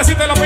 decirte la